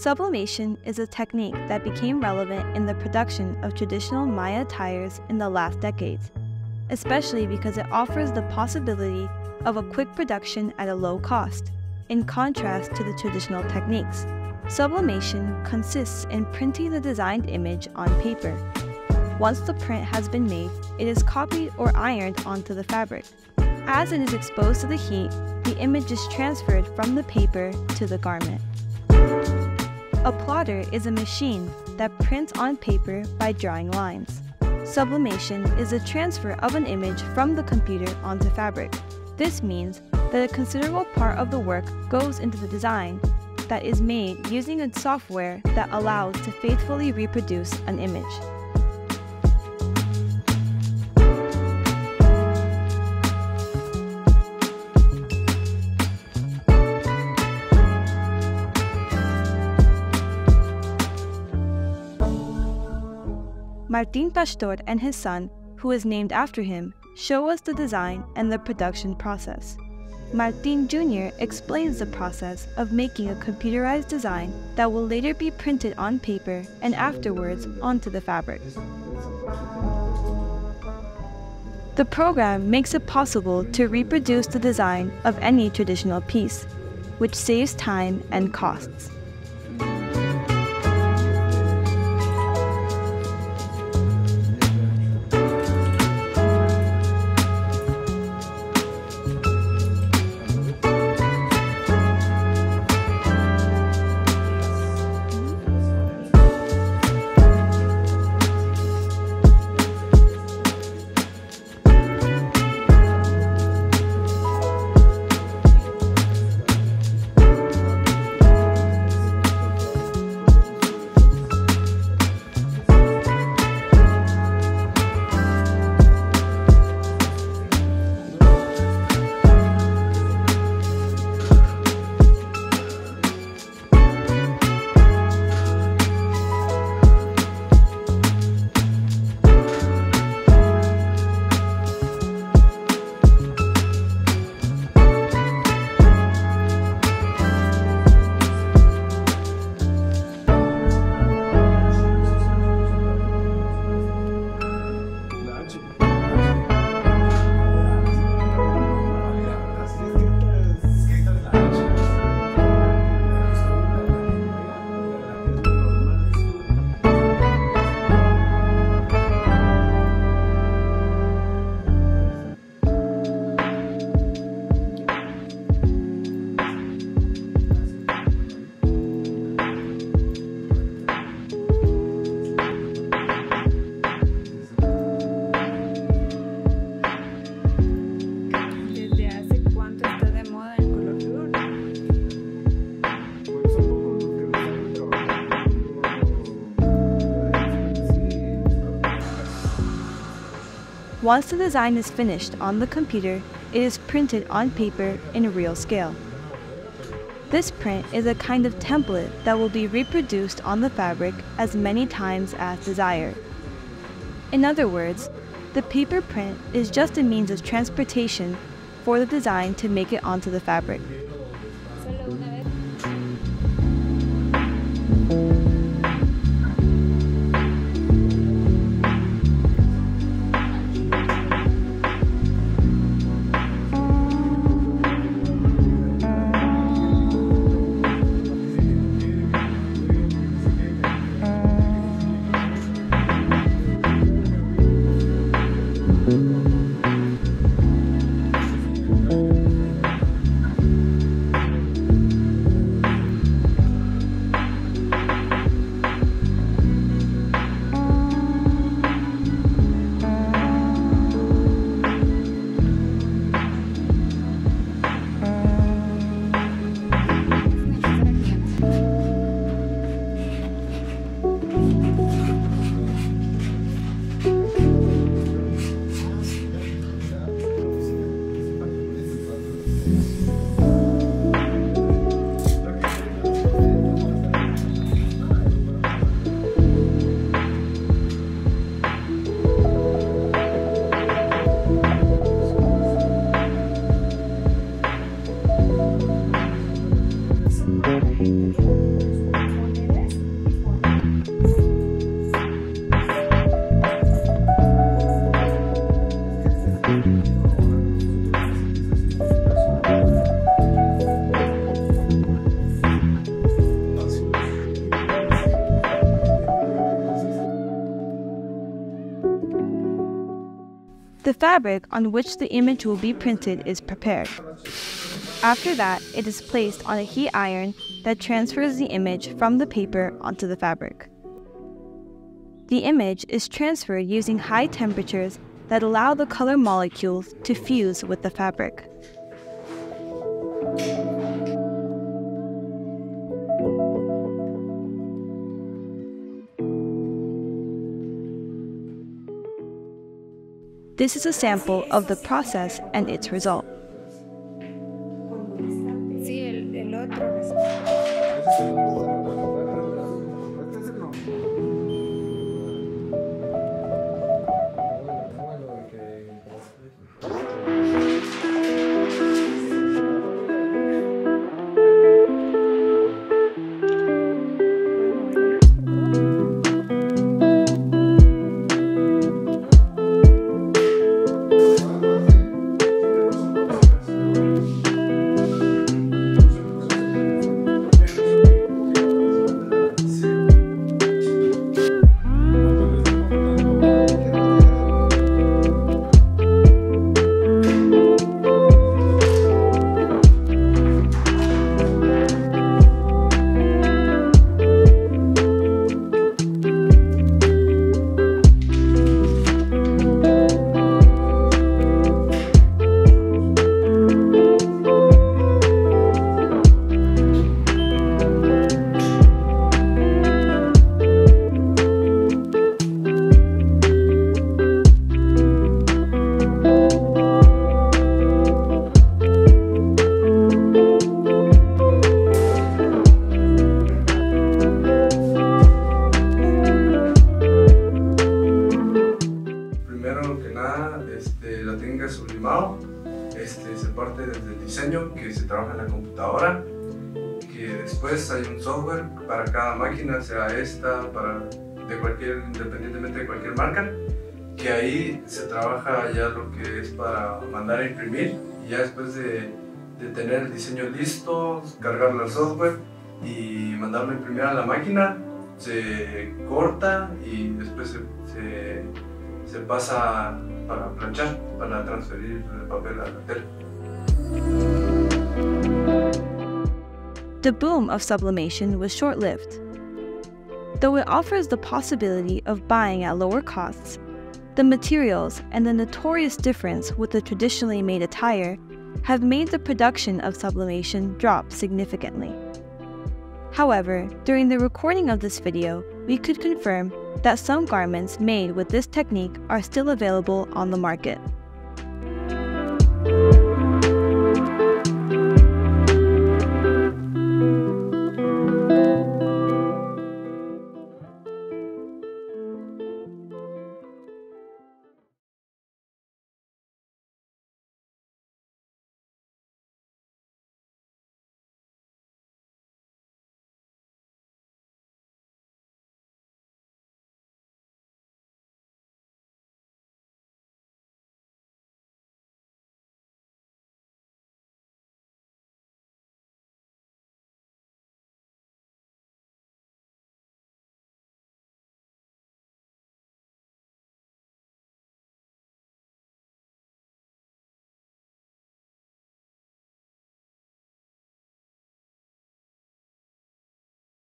Sublimation is a technique that became relevant in the production of traditional Maya tires in the last decades, especially because it offers the possibility of a quick production at a low cost, in contrast to the traditional techniques. Sublimation consists in printing the designed image on paper. Once the print has been made, it is copied or ironed onto the fabric. As it is exposed to the heat, the image is transferred from the paper to the garment. A plotter is a machine that prints on paper by drawing lines. Sublimation is a transfer of an image from the computer onto fabric. This means that a considerable part of the work goes into the design that is made using a software that allows to faithfully reproduce an image. Martin Pastor and his son, who is named after him, show us the design and the production process. Martin Jr. explains the process of making a computerized design that will later be printed on paper and afterwards onto the fabric. The program makes it possible to reproduce the design of any traditional piece, which saves time and costs. Once the design is finished on the computer, it is printed on paper in a real scale. This print is a kind of template that will be reproduced on the fabric as many times as desired. In other words, the paper print is just a means of transportation for the design to make it onto the fabric. Fabric on which the image will be printed is prepared. After that, it is placed on a heat iron that transfers the image from the paper onto the fabric. The image is transferred using high temperatures that allow the color molecules to fuse with the fabric. This is a sample of the process and its result. Diseño que se trabaja en la computadora, que después hay un software para cada máquina, sea esta, para de cualquier, independientemente de cualquier marca, que ahí se trabaja ya lo que es para mandar a imprimir y ya después de, de tener el diseño listo, cargarlo al software y mandarlo a imprimir a la máquina, se corta y después se, se se pasa para planchar, para transferir el papel a la tela. The boom of sublimation was short lived. Though it offers the possibility of buying at lower costs, the materials and the notorious difference with the traditionally made attire have made the production of sublimation drop significantly. However, during the recording of this video, we could confirm that some garments made with this technique are still available on the market.